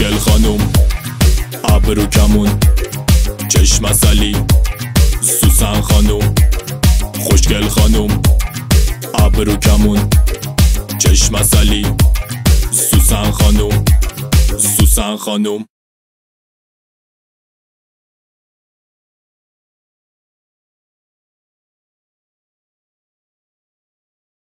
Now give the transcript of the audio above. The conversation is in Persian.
خوشگل خانم ابرو کمون چشم اصلی سوسن خانم خوشگل خانم ابرو کمون چشم اصلی سوسن خانم سوسن خانم.